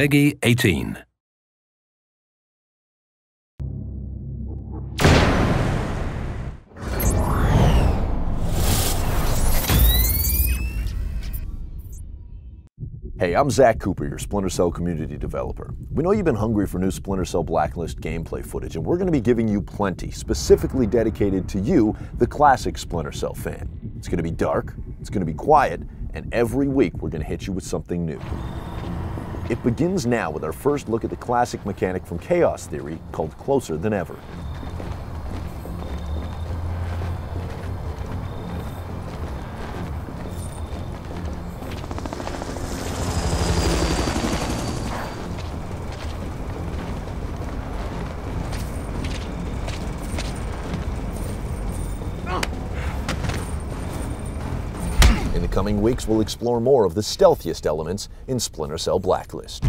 PEGI 18. Hey, I'm Zack Cooper, your Splinter Cell community developer. We know you've been hungry for new Splinter Cell Blacklist gameplay footage, and we're going to be giving you plenty, specifically dedicated to you, the classic Splinter Cell fan. It's going to be dark, it's going to be quiet, and every week we're going to hit you with something new. It begins now with our first look at the classic mechanic from Chaos Theory called Closer Than Ever. In the coming weeks, we'll explore more of the stealthiest elements in Splinter Cell Blacklist.